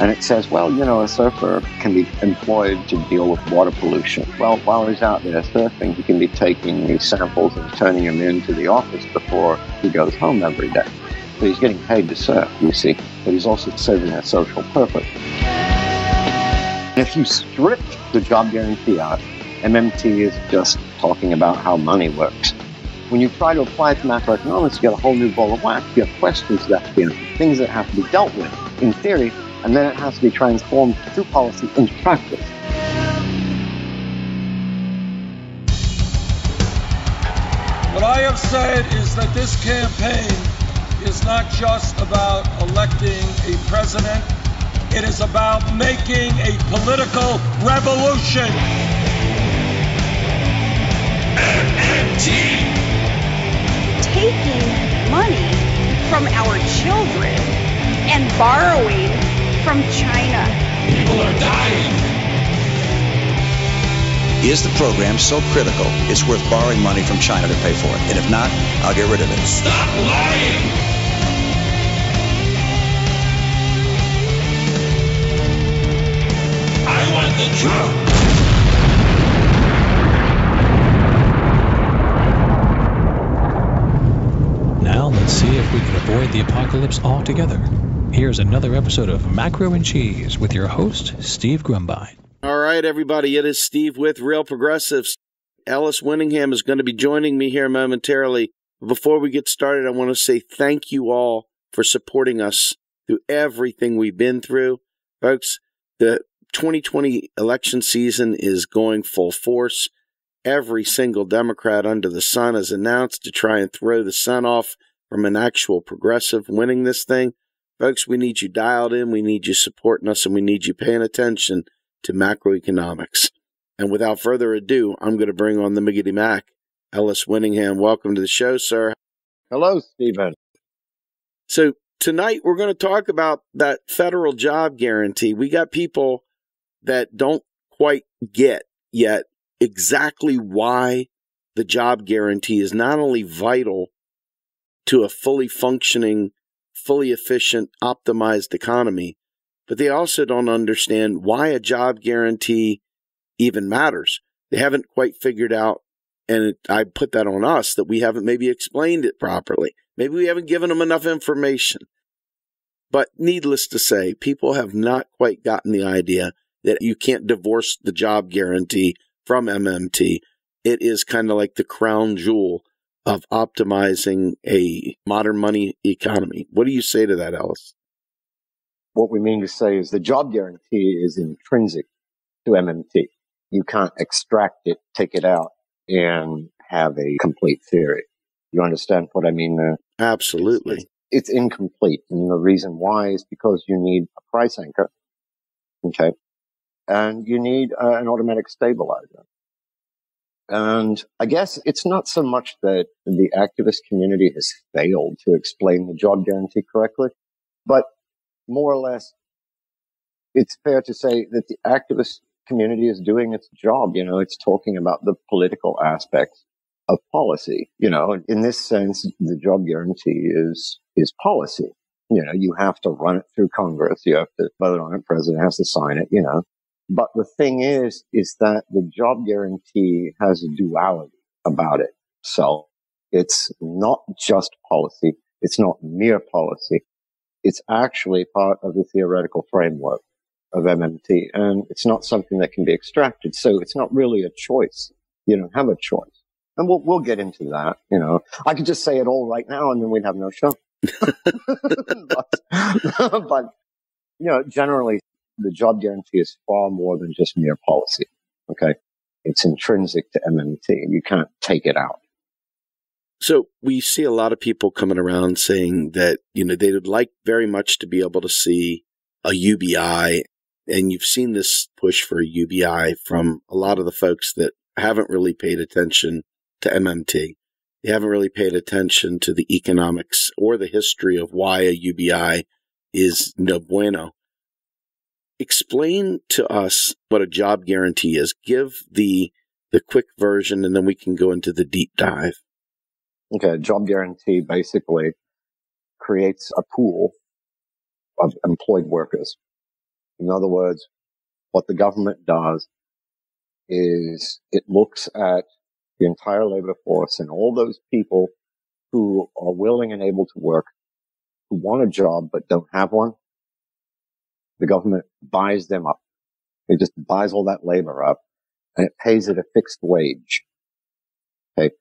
And it says, well, you know, a surfer can be employed to deal with water pollution. Well, while he's out there surfing, he can be taking these samples and turning them into the office before he goes home every day. So he's getting paid to surf, you see, but he's also serving a social purpose. And if you strip the job guarantee out, MMT is just talking about how money works. When you try to apply to macroeconomics, you get a whole new ball of wax. You have questions be answered, things that have to be dealt with in theory, and then it has to be transformed through policy into practice. What I have said is that this campaign is not just about electing a president, it is about making a political revolution. MMT. Taking money from our children and borrowing from China. People are dying. Is the program so critical it's worth borrowing money from China to pay for it? And if not, I'll get rid of it. Stop lying. I want the truth. Now let's see if we can avoid the apocalypse altogether. Here's another episode of Macro and Cheese with your host, Steve Grumbine. All right, everybody, it is Steve with Real Progressives. Ellis Winningham is going to be joining me here momentarily. Before we get started, I want to say thank you all for supporting us through everything we've been through. Folks, the 2020 election season is going full force. Every single Democrat under the sun has announced to try and throw the sun off from an actual progressive winning this thing. Folks, we need you dialed in, we need you supporting us, and we need you paying attention to macroeconomics. And without further ado, I'm going to bring on the Miggity Mac, Ellis Winningham. Welcome to the show, sir. Hello, Stephen. So tonight we're going to talk about that federal job guarantee. We got people that don't quite get yet exactly why the job guarantee is not only vital to a fully functioning, fully efficient, optimized economy, but they also don't understand why a job guarantee even matters. They haven't quite figured out, and it, I put that on us that we haven't maybe explained it properly. Maybe we haven't given them enough information. But needless to say, people have not quite gotten the idea that you can't divorce the job guarantee from MMT. It is kind of like the crown jewel of optimizing a modern money economy. What do you say to that, Ellis? What we mean to say is the job guarantee is intrinsic to MMT. You can't extract it, take it out, and have a complete theory. You understand what I mean there? Absolutely. It's incomplete. And the reason why is because you need a price anchor. Okay. And you need uh, an automatic stabilizer. And I guess it's not so much that the activist community has failed to explain the job guarantee correctly, but more or less, it's fair to say that the activist community is doing its job. You know, it's talking about the political aspects of policy. You know, in this sense, the job guarantee is, is policy. You know, you have to run it through Congress. You have to vote on it. President has to sign it, you know. But the thing is, is that the job guarantee has a duality about it. So it's not just policy. It's not mere policy. It's actually part of the theoretical framework of MMT and it's not something that can be extracted. So it's not really a choice. You don't have a choice. And we'll, we'll get into that. You know, I could just say it all right now and then we'd have no show. but, but, you know, generally the job guarantee is far more than just mere policy. Okay. It's intrinsic to MMT. And you can't take it out. So we see a lot of people coming around saying that, you know, they would like very much to be able to see a UBI. And you've seen this push for a UBI from a lot of the folks that haven't really paid attention to MMT. They haven't really paid attention to the economics or the history of why a UBI is no bueno. Explain to us what a job guarantee is. Give the the quick version and then we can go into the deep dive. Okay. Job guarantee basically creates a pool of employed workers. In other words, what the government does is it looks at the entire labor force and all those people who are willing and able to work, who want a job but don't have one. The government buys them up. It just buys all that labor up and it pays it a fixed wage. Okay.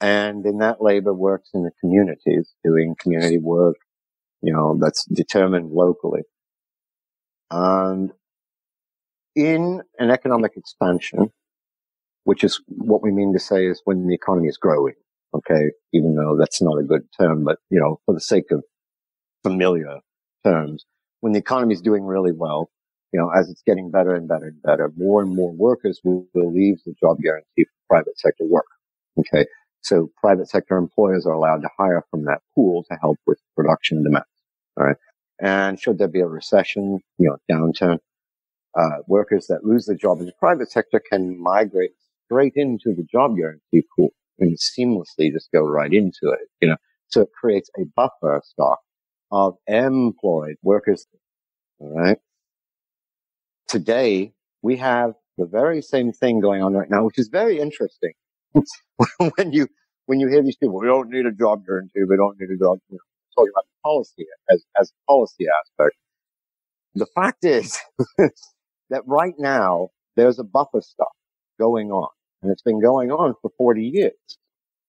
And then that labor works in the communities doing community work, you know, that's determined locally. And in an economic expansion, which is what we mean to say is when the economy is growing. Okay. Even though that's not a good term, but you know, for the sake of familiar terms, when the economy is doing really well, you know, as it's getting better and better and better, more and more workers will, will leave the job guarantee for private sector work. Okay. So private sector employers are allowed to hire from that pool to help with production demand. All right. And should there be a recession, you know, downturn, uh, workers that lose their job in the private sector can migrate straight into the job guarantee pool and seamlessly just go right into it, you know. So it creates a buffer stock of employed workers. All right. Today we have the very same thing going on right now, which is very interesting. when you, when you hear these people, we don't need a job guarantee, we don't need a job, you know, talking about policy as, as policy aspect. The fact is that right now there's a buffer stock going on and it's been going on for 40 years.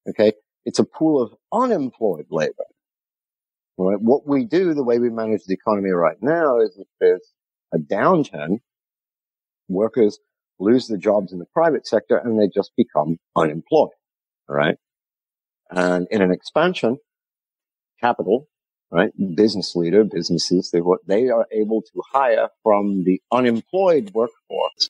Okay. It's a pool of unemployed labor. Right? What we do, the way we manage the economy right now is if there's a downturn, workers lose their jobs in the private sector and they just become unemployed. Right? And in an expansion, capital, right? Business leader, businesses, they, what they are able to hire from the unemployed workforce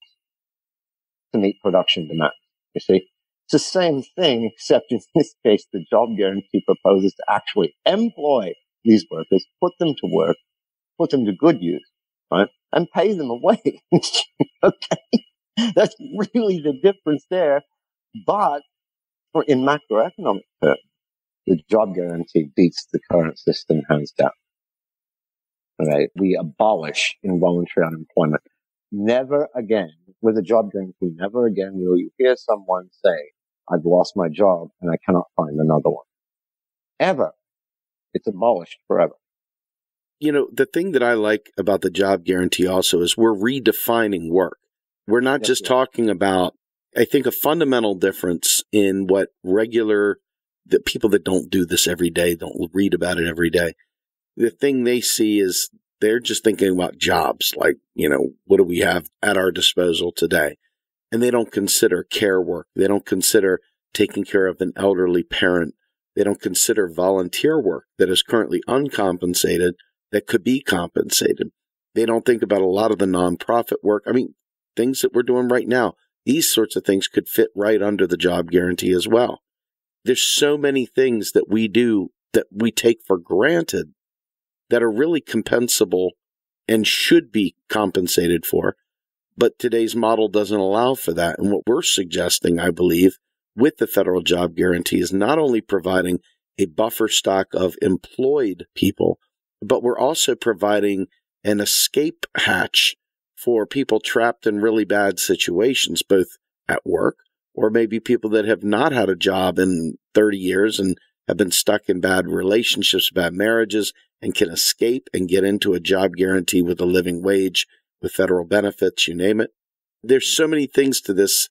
to meet production demand. You see, it's the same thing, except in this case, the job guarantee proposes to actually employ these workers, put them to work, put them to good use, right? And pay them away. okay. That's really the difference there. But for in macroeconomic terms, the job guarantee beats the current system hands down. Right? We abolish involuntary unemployment. Never again, with a job guarantee, never again will you hear someone say, I've lost my job and I cannot find another one. Ever. It's abolished forever. You know, the thing that I like about the job guarantee also is we're redefining work. We're not just talking about, I think, a fundamental difference in what regular the people that don't do this every day don't read about it every day. The thing they see is they're just thinking about jobs, like, you know, what do we have at our disposal today? And they don't consider care work. They don't consider taking care of an elderly parent. They don't consider volunteer work that is currently uncompensated that could be compensated. They don't think about a lot of the nonprofit work. I mean, things that we're doing right now, these sorts of things could fit right under the job guarantee as well. There's so many things that we do that we take for granted that are really compensable and should be compensated for. But today's model doesn't allow for that. And what we're suggesting, I believe, with the federal job guarantee is not only providing a buffer stock of employed people, but we're also providing an escape hatch for people trapped in really bad situations, both at work or maybe people that have not had a job in 30 years and have been stuck in bad relationships, bad marriages, and can escape and get into a job guarantee with a living wage, with federal benefits, you name it. There's so many things to this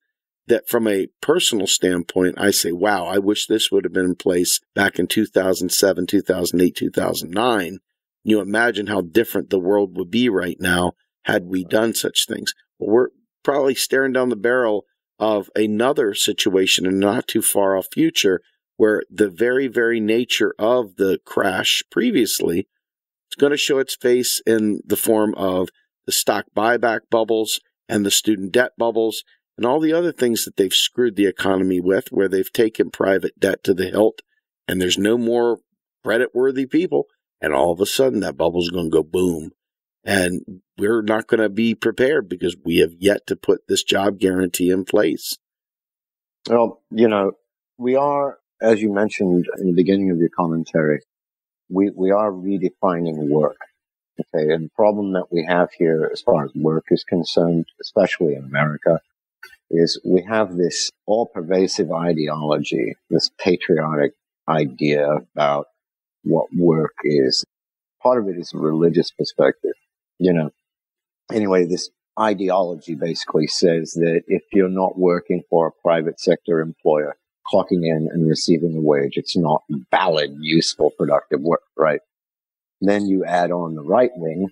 that from a personal standpoint, I say, wow, I wish this would have been in place back in 2007, 2008, 2009. You imagine how different the world would be right now had we done such things. We're probably staring down the barrel of another situation in not too far off future where the very, very nature of the crash previously is going to show its face in the form of the stock buyback bubbles and the student debt bubbles and all the other things that they've screwed the economy with, where they've taken private debt to the hilt and there's no more credit worthy people. And all of a sudden that bubble's going to go boom. And we're not going to be prepared because we have yet to put this job guarantee in place. Well, you know, we are, as you mentioned in the beginning of your commentary, we, we are redefining work. Okay. And the problem that we have here as far as work is concerned, especially in America, is we have this all pervasive ideology, this patriotic idea about what work is. Part of it is a religious perspective, you know. Anyway, this ideology basically says that if you're not working for a private sector employer, clocking in and receiving a wage, it's not valid, useful, productive work, right? then you add on the right wing,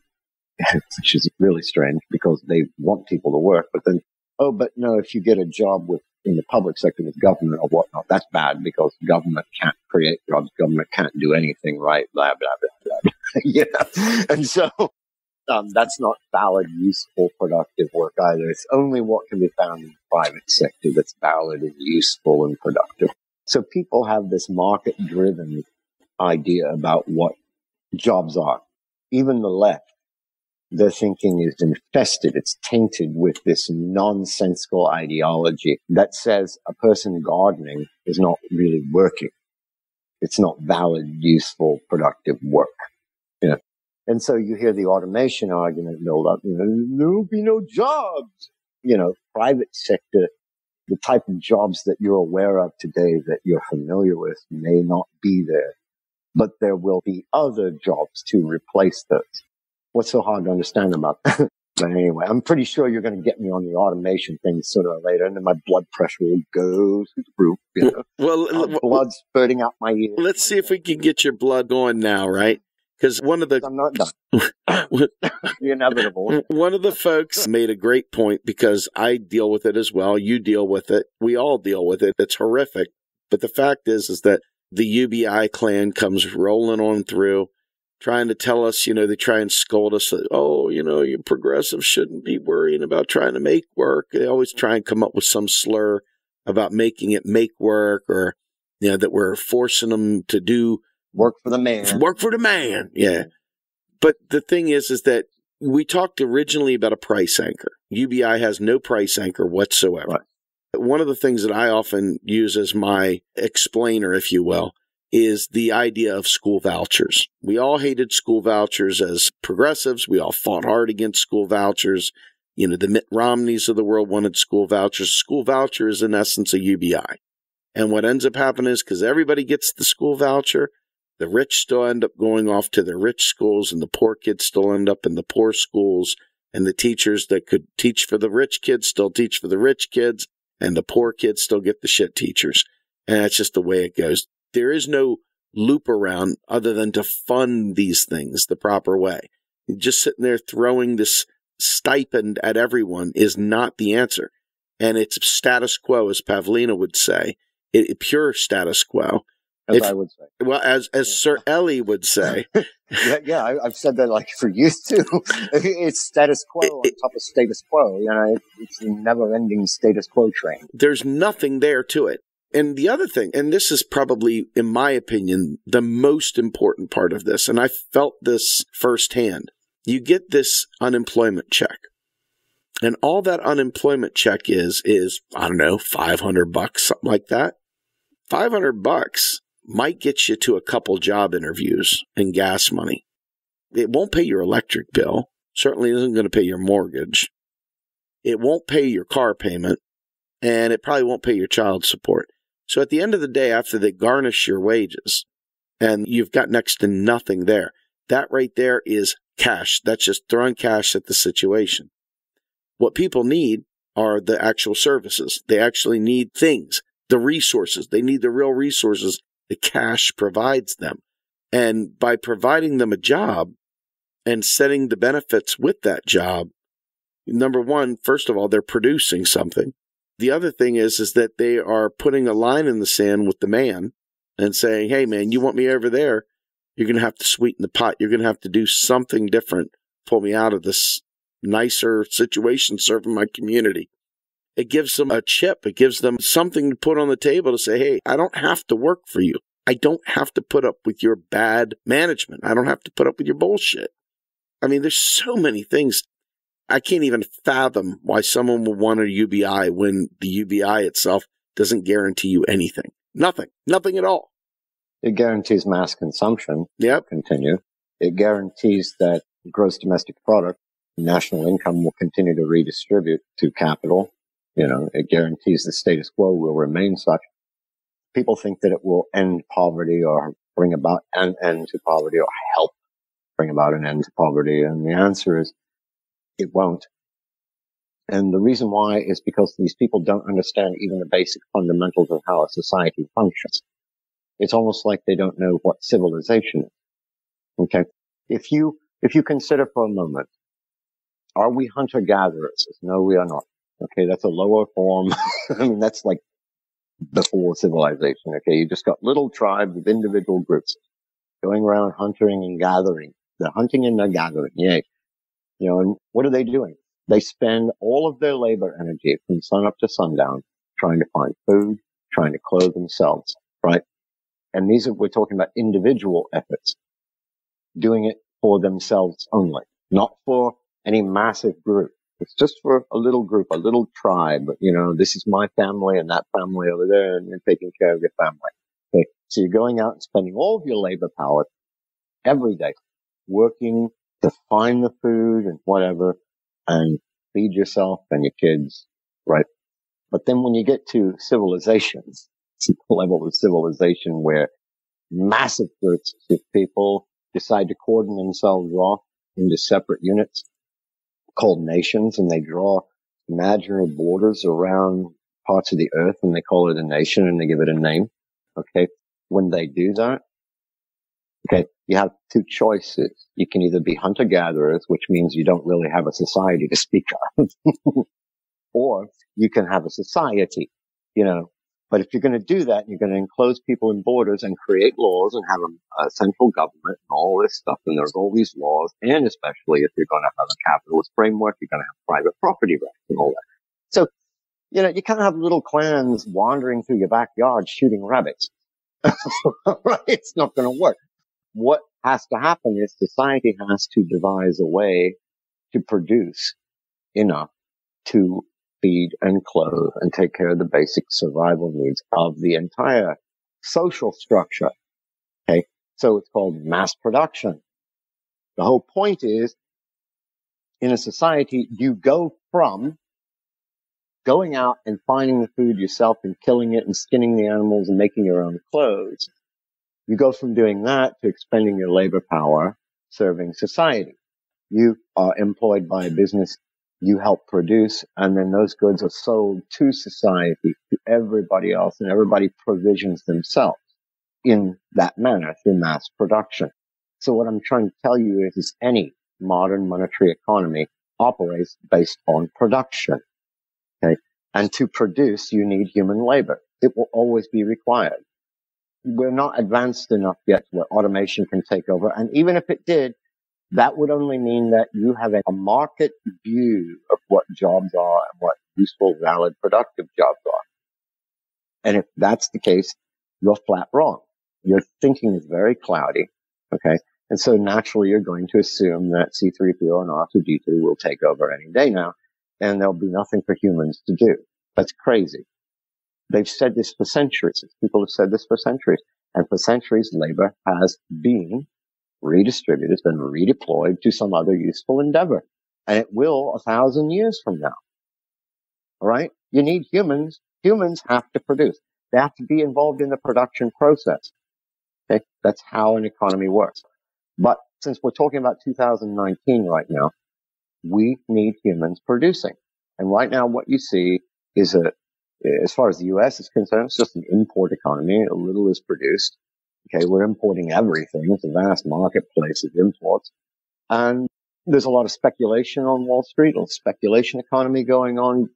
which is really strange because they want people to work, but then, oh, but no, if you get a job with in the public sector with government or whatnot, that's bad because government can't create jobs, government can't do anything right, blah blah blah blah. yeah, and so um, that's not valid, useful, productive work either. It's only what can be found in the private sector that's valid and useful and productive. So people have this market driven idea about what jobs are. Even the left, their thinking is infested. It's tainted with this nonsensical ideology that says a person gardening is not really working. It's not valid, useful, productive work. You know? And so you hear the automation argument build up, you know, there'll be no jobs. You know, private sector, the type of jobs that you're aware of today that you're familiar with may not be there but there will be other jobs to replace those. What's so hard to understand about that? but anyway, I'm pretty sure you're going to get me on the automation thing sooner or later, and then my blood pressure will go through the roof. You know? Well, Uh, blood spurting out my ears. let's see if we can get your blood going now, right? Because one of the I'm not done. the inevitable. One of the folks made a great point because I deal with it as well. You deal with it. We all deal with it. It's horrific. But the fact is, is that the UBI clan comes rolling on through, trying to tell us, you know, they try and scold us. Oh, you know, you progressives shouldn't be worrying about trying to make work. They always try and come up with some slur about making it make work or, you know, that we're forcing them to do Work for the man. work for the man. Yeah. But the thing is, is that we talked originally about a price anchor. UBI has no price anchor whatsoever. Right. One of the things that I often use as my explainer, if you will, is the idea of school vouchers. We all hated school vouchers as progressives. We all fought hard against school vouchers. You know, the Mitt Romneys of the world wanted school vouchers. School voucher is in essence a UBI. And what ends up happening is because everybody gets the school voucher, the rich still end up going off to their rich schools and the poor kids still end up in the poor schools and the teachers that could teach for the rich kids still teach for the rich kids and the poor kids still get the shit teachers. And that's just the way it goes. There is no loop around other than to fund these things the proper way. Just sitting there throwing this stipend at everyone is not the answer. And it's status quo, as Pavlina would say, it, it- pure status quo. as if- I would say. Well, as as Sir Ellie would say, Yeah, yeah, I, I've said that like for years too. it's status quo on top of status quo. You know, it's a never-ending status quo train. there's nothing there to it. And the other thing, and this is probably, in my opinion, the most important part of this, and I felt this firsthand. You get this unemployment check. And all that unemployment check is, is, I don't know, 500 bucks, something like that. 500 bucks might get you to a couple job interviews and gas money. It won't pay your electric bill. Certainly isn't going to pay your mortgage. It won't pay your car payment and it probably won't pay your child support. So at the end of the day, after they garnish your wages and you've got next to nothing there, that right there is cash. That's just throwing cash at the situation. What people need are the actual services. They actually need things, the resources. They need the real resources the cash provides them. And by providing them a job and setting the benefits with that job, number one, first of all, they're producing something. The other thing is, is that they are putting a line in the sand with the man and saying, Hey man, you want me over there? You're going to have to sweeten the pot. You're going to have to do something different. Pull me out of this nicer situation serving my community. It gives them a chip. It gives them something to put on the table to say, Hey, I don't have to work for you. I don't have to put up with your bad management. I don't have to put up with your bullshit. I mean, there's so many things I can't even fathom why someone would want a UBI when the UBI itself doesn't guarantee you anything. Nothing. Nothing at all. It guarantees mass consumption. Yep. Continue. It guarantees that gross domestic product, national income will continue to redistribute to capital. You know, it guarantees the status quo will remain such. People think that it will end poverty or bring about an end to poverty or help bring about an end to poverty. And the answer is it won't. And the reason why is because these people don't understand even the basic fundamentals of how a society functions. It's almost like they don't know what civilization is. Okay. If you, if you consider for a moment, are we hunter gatherers? No, we are not. Okay. That's a lower form. I mean, that's like before civilization. Okay. You just got little tribes of individual groups going around hunting and gathering. They're hunting and they're gathering. Yay. You know, and what are they doing? They spend all of their labor energy from sun up to sundown trying to find food, trying to clothe themselves, right? And these are, we're talking about individual efforts, doing it for themselves only, not for any massive group. It's just for a little group, a little tribe. You know, this is my family and that family over there, and you're taking care of your family. Okay. So you're going out and spending all of your labor power every day working to find the food and whatever and feed yourself and your kids, right? But then when you get to civilizations, the level of civilization where massive groups of people decide to cordon themselves off into separate units called nations and they draw imaginary borders around parts of the earth and they call it a nation and they give it a name. Okay. When they do that, okay, you have two choices. You can either be hunter gatherers, which means you don't really have a society to speak of, or you can have a society, you know. But if you're going to do that, you're going to enclose people in borders and create laws and have a, a central government and all this stuff. And there's all these laws. And especially if you're going to have a capitalist framework, you're going to have private property rights and all that. So, you know, you can't have little clans wandering through your backyard shooting rabbits. right? It's not going to work what has to happen is society has to devise a way to produce enough to feed and clothe and take care of the basic survival needs of the entire social structure. Okay. So it's called mass production. The whole point is in a society, you go from going out and finding the food yourself and killing it and skinning the animals and making your own clothes you go from doing that to expending your labor power serving society. You are employed by a business you help produce, and then those goods are sold to society, to everybody else, and everybody provisions themselves in that manner through mass production. So what I'm trying to tell you is, is any modern monetary economy operates based on production. Okay. And to produce, you need human labor. It will always be required we're not advanced enough yet where automation can take over. And even if it did, that would only mean that you have a market view of what jobs are and what useful, valid, productive jobs are. And if that's the case, you're flat wrong. Your thinking is very cloudy. Okay. And so naturally you're going to assume that C3PO and R2D2 will take over any day now and there'll be nothing for humans to do. That's crazy. They've said this for centuries. People have said this for centuries. And for centuries, labor has been redistributed, been redeployed to some other useful endeavor. And it will a thousand years from now. All right. You need humans. Humans have to produce. They have to be involved in the production process. Okay. That's how an economy works. But since we're talking about 2019 right now, we need humans producing. And right now what you see is a as far as the U.S. is concerned, it's just an import economy. A little is produced. Okay, we're importing everything. It's a vast marketplace of imports. And there's a lot of speculation on Wall Street, a speculation economy going on.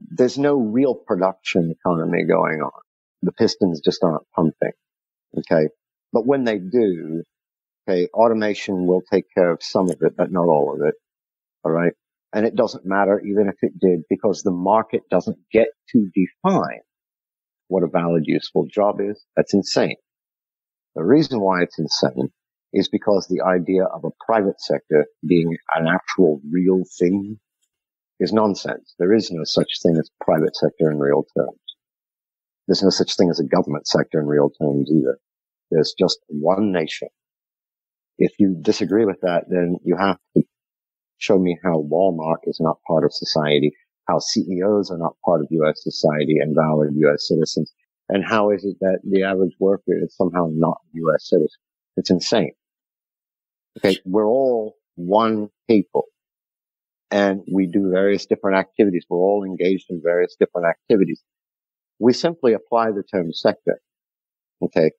There's no real production economy going on. The pistons just aren't pumping. Okay. But when they do, okay, automation will take care of some of it, but not all of it. All right. And it doesn't matter even if it did because the market doesn't get to define what a valid, useful job is. That's insane. The reason why it's insane is because the idea of a private sector being an actual real thing is nonsense. There is no such thing as private sector in real terms. There's no such thing as a government sector in real terms either. There's just one nation. If you disagree with that, then you have to show me how Walmart is not part of society, how CEOs are not part of U.S. society and valid U.S. citizens, and how is it that the average worker is somehow not a U.S. citizen? It's insane. Okay, we're all one people and we do various different activities. We're all engaged in various different activities. We simply apply the term sector, okay,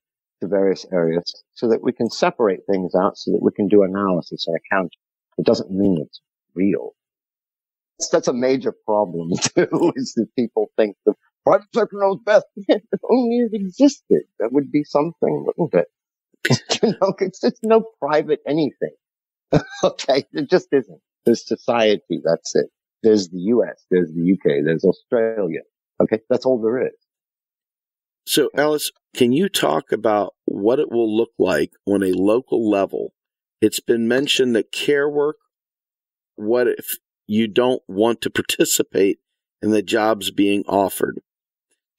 to various areas so that we can separate things out so that we can do analysis and accounting. It doesn't mean it's real. That's a major problem too, is that people think the private sector knows best. if only it existed, that would be something, wouldn't it? you know, it's just no private anything. okay, it just isn't. There's society. That's it. There's the US. There's the UK. There's Australia. Okay. That's all there is. So, Ellis, can you talk about what it will look like on a local level? It's been mentioned that care work, what if you don't want to participate in the jobs being offered?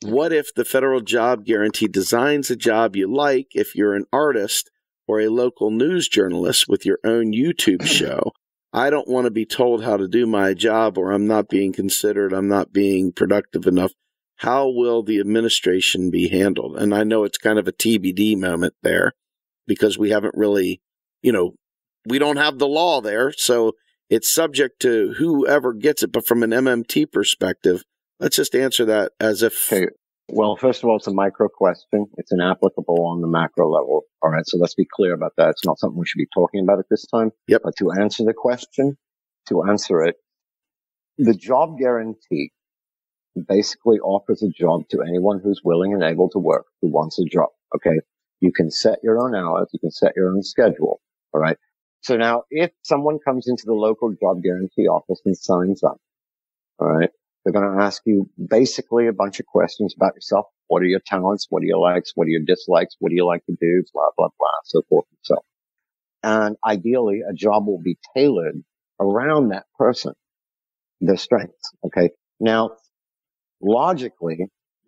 What if the federal job guarantee designs a job you like if you're an artist or a local news journalist with your own YouTube show? I don't want to be told how to do my job or I'm not being considered, I'm not being productive enough. How will the administration be handled? And I know it's kind of a TBD moment there because we haven't really, you know, we don't have the law there. So it's subject to whoever gets it. But from an MMT perspective, let's just answer that as if okay. Well, first of all, it's a micro question. It's inapplicable on the macro level. All right. So let's be clear about that. It's not something we should be talking about at this time. Yep. But to answer the question, to answer it, the job guarantee basically offers a job to anyone who's willing and able to work, who wants a job. Okay. You can set your own hours. You can set your own schedule. All right. So now if someone comes into the local job guarantee office and signs up, all right, they're going to ask you basically a bunch of questions about yourself. What are your talents? What are your likes? What are your dislikes? What do you like to do? Blah, blah, blah, so forth and so on. And ideally, a job will be tailored around that person, their strengths. Okay. Now, logically,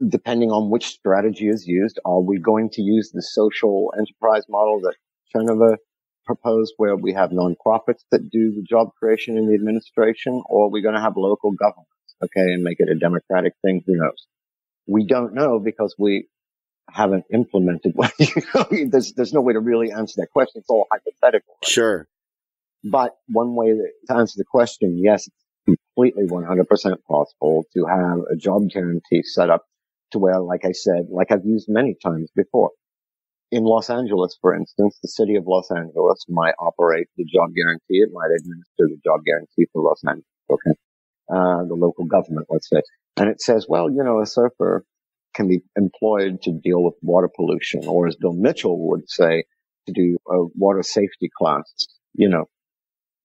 depending on which strategy is used, are we going to use the social enterprise model that Tcherneva proposed where we have nonprofits that do the job creation and the administration, or are we going to have local governments? okay, and make it a democratic thing. Who knows? We don't know because we haven't implemented what you know, there's there's no way to really answer that question. It's all hypothetical. Right? Sure. But one way to answer the question, yes, it's completely 100% possible to have a job guarantee set up to where, like I said, like I've used many times before. In Los Angeles, for instance, the city of Los Angeles might operate the job guarantee. It might administer the job guarantee for Los Angeles. Okay uh, the local government, let's say. And it says, well, you know, a surfer can be employed to deal with water pollution, or as Bill Mitchell would say, to do a water safety class, you know.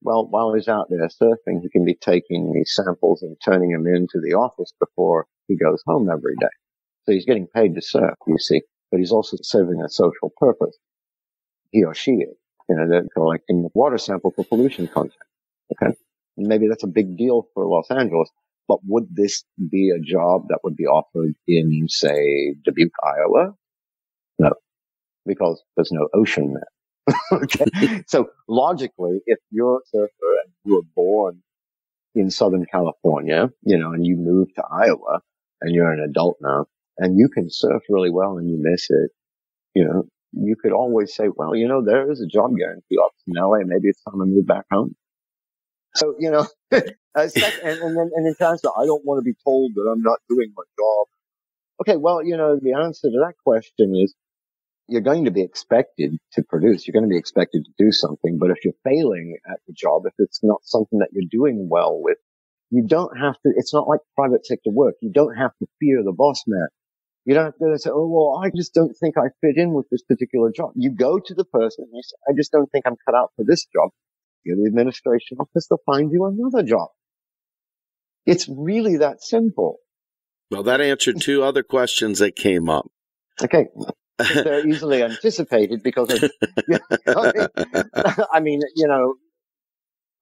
Well, while he's out there surfing, he can be taking these samples and turning them into the office before he goes home every day. So he's getting paid to surf, you see, but he's also serving a social purpose. He or she is. You know, they're collecting the water sample for pollution content. Okay maybe that's a big deal for Los Angeles. But would this be a job that would be offered in, say, Dubuque, Iowa? No, because there's no ocean there. okay. so logically, if you're a surfer and you were born in Southern California, you know, and you move to Iowa and you're an adult now and you can surf really well and you miss it, you know, you could always say, well, you know, there is a job guarantee office in LA. Maybe it's time to move back home. So, you know, and, and then, and terms of, I don't want to be told that I'm not doing my job. Okay. Well, you know, the answer to that question is you're going to be expected to produce. You're going to be expected to do something. But if you're failing at the job, if it's not something that you're doing well with, you don't have to, it's not like private sector work. You don't have to fear the boss man. You don't have to say, oh, well, I just don't think I fit in with this particular job. You go to the person and you say, I just don't think I'm cut out for this job in the administration office, they'll find you another job. It's really that simple. Well, that answered two other questions that came up. Okay. They're easily anticipated because of, you know, I mean, you know,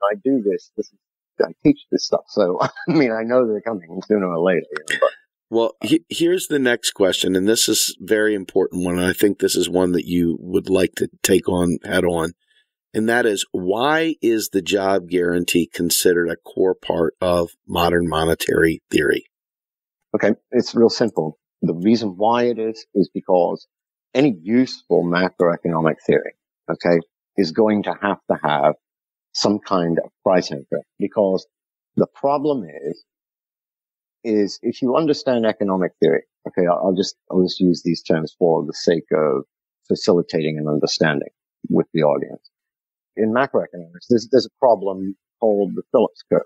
I do this, this is, I teach this stuff. So, I mean, I know they're coming sooner or later. You know, but, well, he, here's the next question, and this is very important one. I think this is one that you would like to take on head on. And that is why is the job guarantee considered a core part of modern monetary theory? Okay, it's real simple. The reason why it is, is because any useful macroeconomic theory, okay, is going to have to have some kind of price anchor because the problem is, is if you understand economic theory, okay, I'll, just, I'll just use these terms for the sake of facilitating an understanding with the audience. In macroeconomics, there's, there's a problem called the Phillips curve.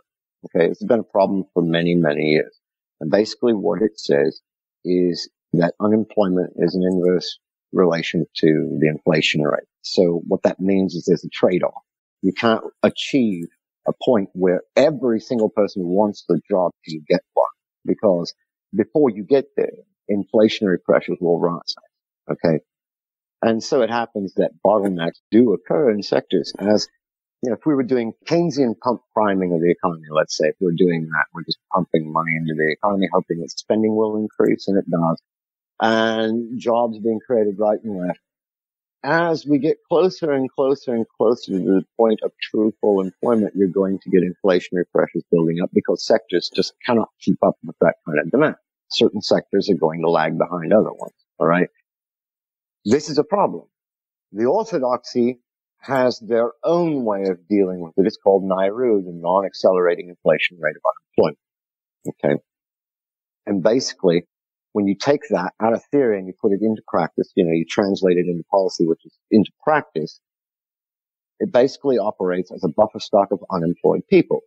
Okay. It's been a problem for many, many years. And basically what it says is that unemployment is an inverse relation to the inflation rate. So what that means is there's a trade-off. You can't achieve a point where every single person wants the job can get one because before you get there, inflationary pressures will rise. Okay. And so it happens that bottlenecks do occur in sectors as you know, if we were doing Keynesian pump priming of the economy, let's say, if we are doing that, we're just pumping money into the economy, hoping that spending will increase, and it does, and jobs being created right and left. As we get closer and closer and closer to the point of true full employment, you're going to get inflationary pressures building up because sectors just cannot keep up with that kind of demand. Certain sectors are going to lag behind other ones. All right. This is a problem. The orthodoxy has their own way of dealing with it. It's called NAIRU, the non-accelerating inflation rate of unemployment. Okay. And basically, when you take that out of theory and you put it into practice, you know, you translate it into policy, which is into practice, it basically operates as a buffer stock of unemployed people.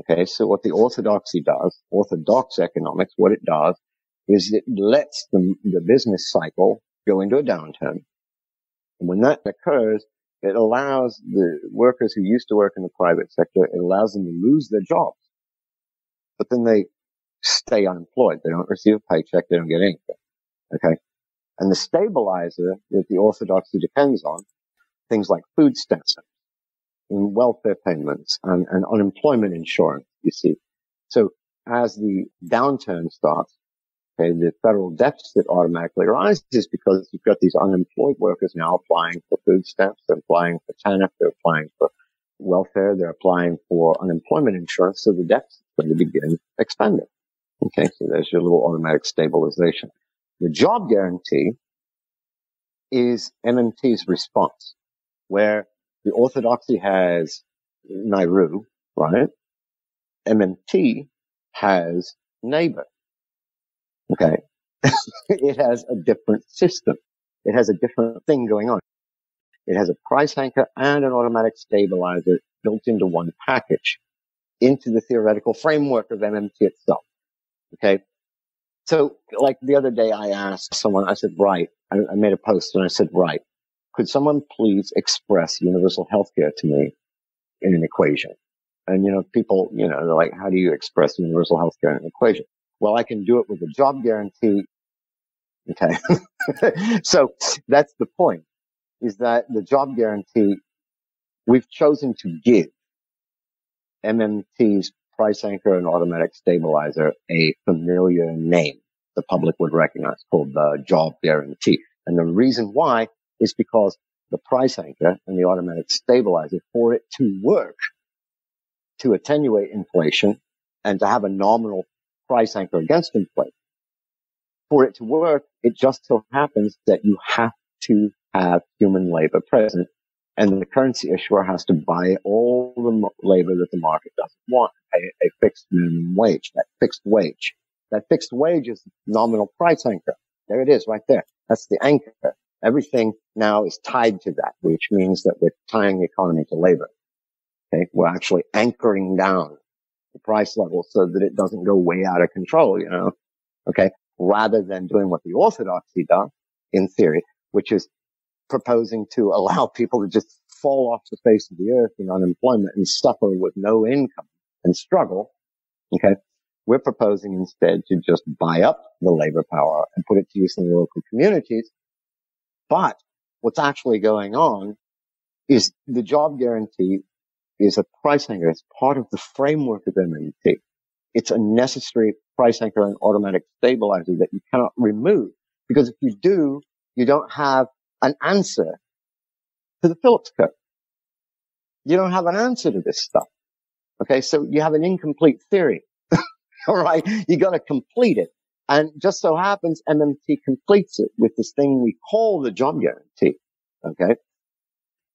Okay. So what the orthodoxy does, orthodox economics, what it does is it lets the, the business cycle go into a downturn. And when that occurs, it allows the workers who used to work in the private sector, it allows them to lose their jobs. But then they stay unemployed. They don't receive a paycheck. They don't get anything. Okay. And the stabilizer that the orthodoxy depends on, things like food stamps and welfare payments and, and unemployment insurance, you see. So as the downturn starts, Okay, the federal deficit automatically rises because you've got these unemployed workers now applying for food stamps, they're applying for TANF, they're applying for welfare, they're applying for unemployment insurance, so the deficit's going to begin expanding. Okay, so there's your little automatic stabilization. The job guarantee is MMT's response, where the orthodoxy has NAIRU, right? MMT has NAIBER. Okay. it has a different system. It has a different thing going on. It has a price anchor and an automatic stabilizer built into one package into the theoretical framework of MMT itself. Okay. So like the other day I asked someone, I said, right, I, I made a post and I said, right, could someone please express universal healthcare to me in an equation? And you know, people, you know, they're like, how do you express universal healthcare in an equation? Well, I can do it with a job guarantee. Okay. so that's the point is that the job guarantee, we've chosen to give MMT's price anchor and automatic stabilizer a familiar name the public would recognize called the job guarantee. And the reason why is because the price anchor and the automatic stabilizer for it to work to attenuate inflation and to have a nominal price anchor against inflation. For it to work, it just so happens that you have to have human labor present and the currency issuer has to buy all the labor that the market doesn't want, pay a fixed minimum wage, that fixed wage. That fixed wage is nominal price anchor. There it is right there. That's the anchor. Everything now is tied to that, which means that we're tying the economy to labor. Okay. We're actually anchoring down the price level so that it doesn't go way out of control, you know? Okay. Rather than doing what the orthodoxy does in theory, which is proposing to allow people to just fall off the face of the earth in unemployment and suffer with no income and struggle. Okay. We're proposing instead to just buy up the labor power and put it to use in the local communities. But what's actually going on is the job guarantee is a price anchor. It's part of the framework of MMT. It's a necessary price anchor and automatic stabilizer that you cannot remove because if you do, you don't have an answer to the Phillips curve. You don't have an answer to this stuff. Okay. So you have an incomplete theory. All right. You got to complete it. And just so happens MMT completes it with this thing we call the job guarantee. Okay.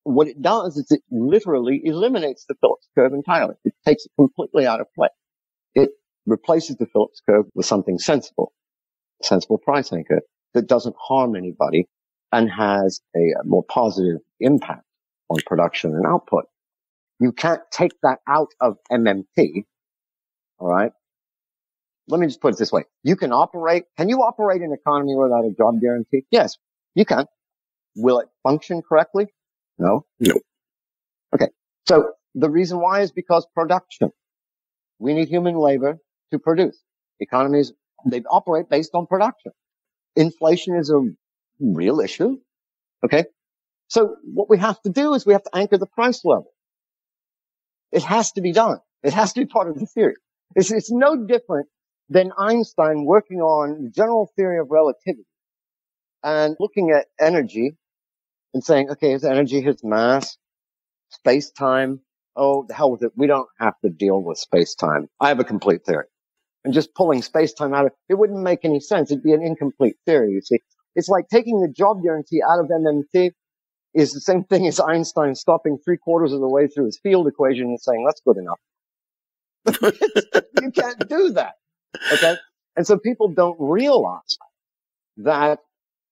What it does is it literally eliminates the Phillips curve entirely. It takes it completely out of play. It replaces the Phillips curve with something sensible, sensible price anchor that doesn't harm anybody and has a more positive impact on production and output. You can't take that out of MMT. All right. Let me just put it this way. You can operate. Can you operate an economy without a job guarantee? Yes, you can. Will it function correctly? No. No. Okay. So the reason why is because production. We need human labor to produce. Economies, they operate based on production. Inflation is a Hmm, real issue. Okay. So what we have to do is we have to anchor the price level. It has to be done. It has to be part of the theory. It's, it's no different than Einstein working on the general theory of relativity and looking at energy and saying, okay, here's energy, here's mass, space time. Oh, the hell with it. We don't have to deal with space time. I have a complete theory. And just pulling space time out of it wouldn't make any sense. It'd be an incomplete theory, you see. It's like taking the job guarantee out of MMT is the same thing as Einstein stopping three quarters of the way through his field equation and saying, that's good enough. you can't do that. Okay. And so people don't realize that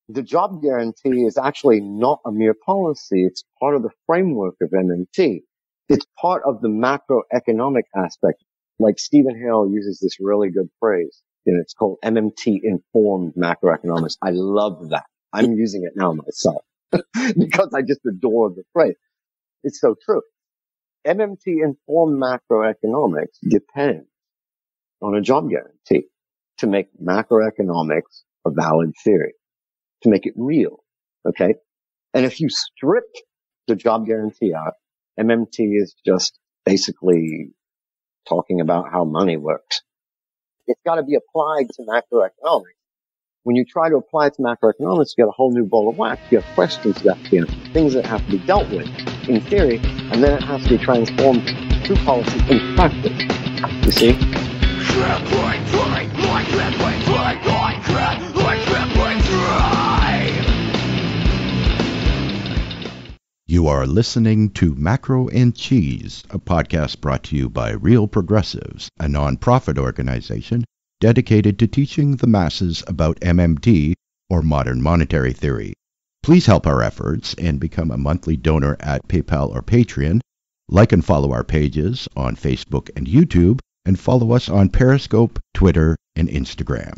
the job guarantee is actually not a mere policy. It's part of the framework of MMT. It's part of the macroeconomic aspect. Like Steven Hail uses this really good phrase and it's called MMT informed macroeconomics. I love that. I'm using it now myself because I just adore the phrase. It's so true. MMT informed macroeconomics depends on a job guarantee to make macroeconomics a valid theory, to make it real. Okay. And if you strip the job guarantee out, MMT is just basically talking about how money works. It's got to be applied to macroeconomics. When you try to apply it to macroeconomics, you get a whole new ball of wax. You have questions you things that have to be dealt with in theory, and then it has to be transformed through policy in practice. You see? You are listening to Macro N Cheese, a podcast brought to you by Real Progressives, a nonprofit organization dedicated to teaching the masses about MMT, or modern monetary theory. Please help our efforts and become a monthly donor at PayPal or Patreon. Like and follow our pages on Facebook and YouTube, and follow us on Periscope, Twitter, and Instagram.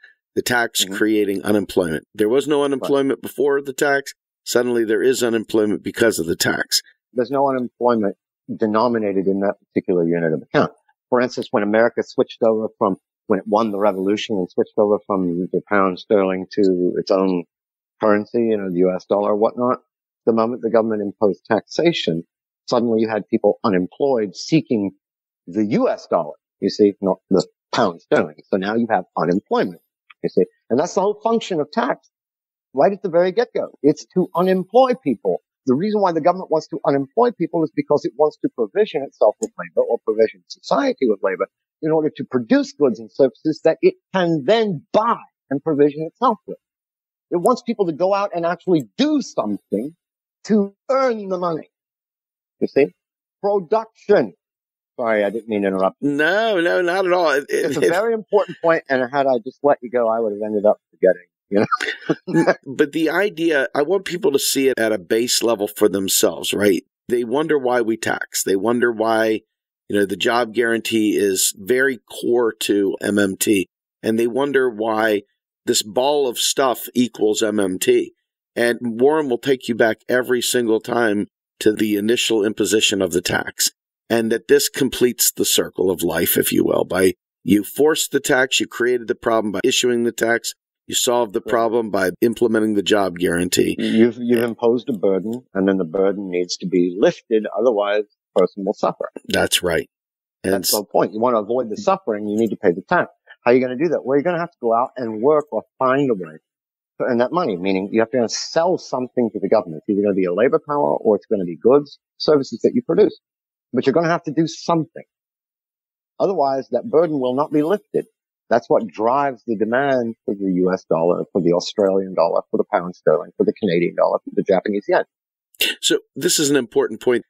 The tax mm-hmm. creating unemployment. There was no unemployment right. before the tax. Suddenly there is unemployment because of the tax. There's no unemployment denominated in that particular unit of account. For instance, when America switched over from when it won the revolution and switched over from the pound sterling to its own currency, you know, the US dollar or whatnot, the moment the government imposed taxation, suddenly you had people unemployed seeking the US dollar, you see, not the pound sterling. So now you have unemployment, you see, and that's the whole function of tax right at the very get-go. It's to unemploy people. The reason why the government wants to unemploy people is because it wants to provision itself with labor or provision society with labor in order to produce goods and services that it can then buy and provision itself with. It wants people to go out and actually do something to earn the money. You see? Production. Sorry, I didn't mean to interrupt. No, no, not at all. It, it's a very important point, and had I just let you go, I would have ended up forgetting. You know? but the idea, I want people to see it at a base level for themselves, right? They wonder why we tax. They wonder why, you know, the job guarantee is very core to MMT. And they wonder why this ball of stuff equals MMT. And Warren will take you back every single time to the initial imposition of the tax. And that this completes the circle of life, if you will, by you forced the tax, you created the problem by issuing the tax, you solved the problem by implementing the job guarantee. You've, you've imposed a burden and then the burden needs to be lifted. Otherwise, the person will suffer. That's right. And That's the point. You want to avoid the suffering. You need to pay the tax. How are you going to do that? Well, you're going to have to go out and work or find a way to earn that money, meaning you have to sell something to the government. It's either going to be a labor power or it's going to be goods, services that you produce. But you're going to have to do something. Otherwise, that burden will not be lifted. That's what drives the demand for the US dollar, for the Australian dollar, for the pound sterling, for the Canadian dollar, for the Japanese yen. So this is an important point.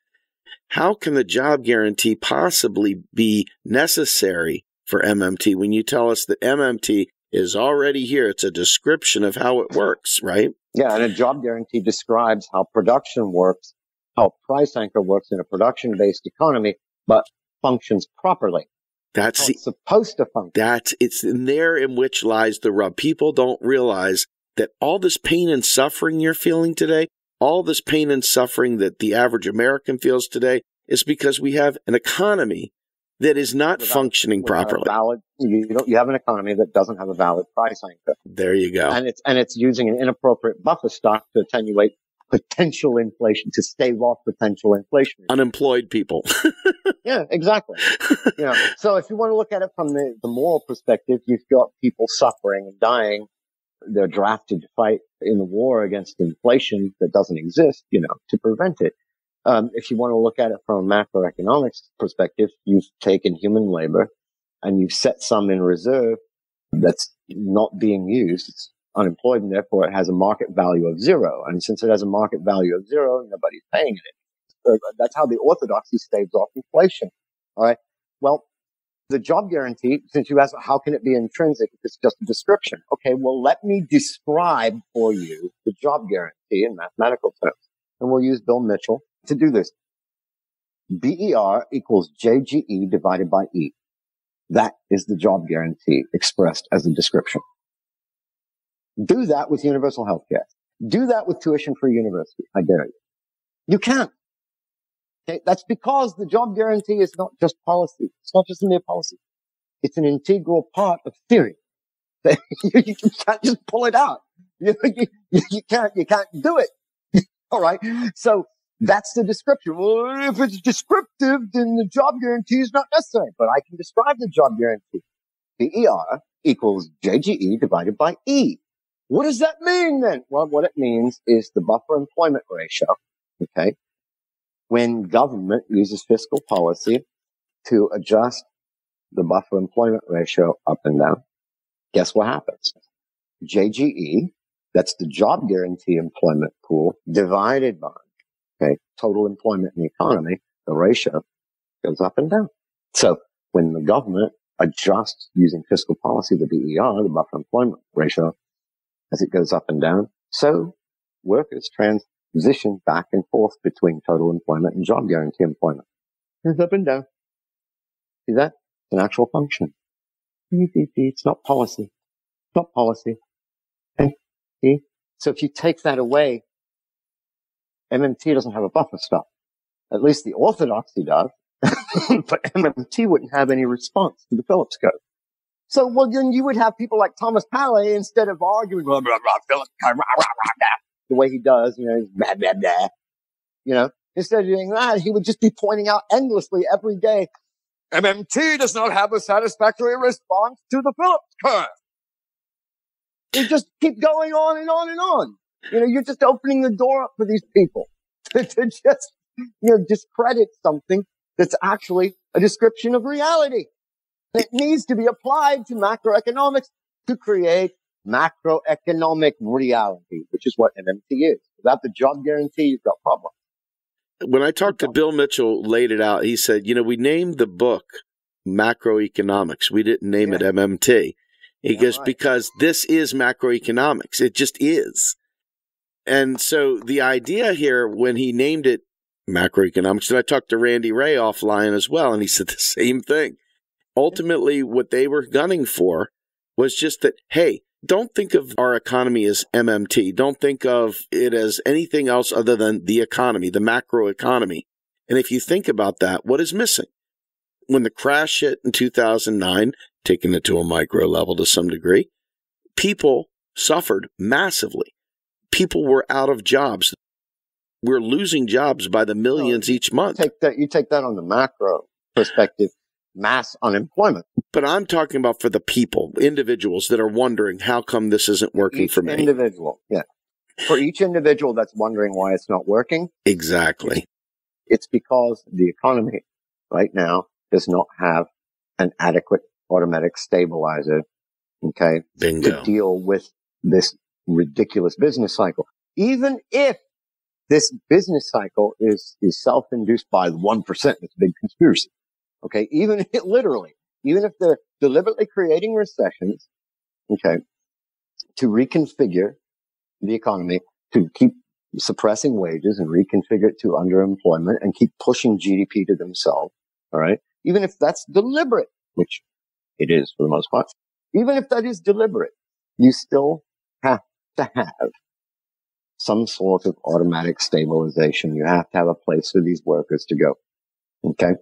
How can the job guarantee possibly be necessary for MMT when you tell us that MMT is already here? It's a description of how it works, right? Yeah, and a job guarantee describes how production works, how price anchor works in a production based economy, but functions properly. That's the, supposed to function. that's it's in there in which lies the rub. People don't realize that all this pain and suffering you're feeling today, all this pain and suffering that the average American feels today is because we have an economy that is not Without- functioning without properly. Valid, you, you don't, you have an economy that doesn't have a valid price anchor. There you go. and it's and it's using an inappropriate buffer stock to attenuate potential inflation to stave off potential inflation. Unemployed people. yeah, exactly. you know, so if you want to look at it from the, the moral perspective, you've got people suffering and dying. They're drafted to fight in the war against inflation that doesn't exist, you know, to prevent it. Um, if you want to look at it from a macroeconomics perspective, you've taken human labor and you've set some in reserve that's not being used. It's unemployed and therefore it has a market value of zero. And since it has a market value of zero, nobody's paying it. So that's how the orthodoxy staves off inflation. All right. Well, the job guarantee, since you asked, how can it be intrinsic if it's just a description? Okay. Well, let me describe for you the job guarantee in mathematical terms. And we'll use Bill Mitchell to do this. BER equals JGE divided by E. That is the job guarantee expressed as a description. Do that with universal health care. Do that with tuition free university. I dare you. You can't. Okay. That's because the job guarantee is not just policy. It's not just a mere policy. It's an integral part of theory. you, can't just pull it out. You, you, you can't, you can't do it. All right. So that's the description. Well, if it's descriptive, then the job guarantee is not necessary, but I can describe the job guarantee. BER equals JGE divided by E. What does that mean then? Well, what it means is the buffer employment ratio. Okay. When government uses fiscal policy to adjust the buffer employment ratio up and down, guess what happens? JGE, that's the job guarantee employment pool divided by, okay, total employment in the economy, the ratio goes up and down. So when the government adjusts using fiscal policy, the BER, the buffer employment ratio, as it goes up and down, so workers transition back and forth between total employment and job guarantee employment. It's up and down. See that? It's an actual function. It's not policy. It's not policy. Okay? See? So if you take that away, MMT doesn't have a buffer stock. At least the orthodoxy does. but MMT wouldn't have any response to the Phillips curve. So, well, then you would have people like Thomas Palley instead of arguing blah, blah, blah, rah, rah, rah, rah, the way he does, you know, blah, blah, blah. You know, instead of doing that, he would just be pointing out endlessly every day, MMT does not have a satisfactory response to the Phillips curve. You just keep going on and on and on. You know, you're just opening the door up for these people to, to just, you know, discredit something that's actually a description of reality. It needs to be applied to macroeconomics to create macroeconomic reality, which is what MMT is. Without the job guarantee, you've got problems. When I talked to Bill Mitchell, laid it out. He said, "You know, we named the book Macroeconomics. We didn't name it MMT." He goes, right. "Because this is macroeconomics. It just is." And so the idea here, when he named it macroeconomics, and I talked to Randy Wray offline as well, and he said the same thing. Ultimately, what they were gunning for was just that, hey, don't think of our economy as MMT. Don't think of it as anything else other than the economy, the macro economy. And if you think about that, what is missing? When the crash hit in 2009, taking it to a micro level to some degree, people suffered massively. People were out of jobs. We're losing jobs by the millions each month. Take that. You take that on the macro perspective, mass unemployment. But I'm talking about for the people, individuals that are wondering how come this isn't working each for me. individual, yeah. For each individual that's wondering why it's not working, exactly. it's because the economy right now does not have an adequate automatic stabilizer, okay, Bingo. to deal with this ridiculous business cycle. Even if this business cycle is, is self-induced by the 1%, it's a big conspiracy. Okay. Even literally, even if they're deliberately creating recessions, okay, to reconfigure the economy, to keep suppressing wages and reconfigure it to underemployment and keep pushing GDP to themselves. All right. Even if that's deliberate, which it is for the most part, even if that is deliberate, you still have to have some sort of automatic stabilization. You have to have a place for these workers to go. Okay.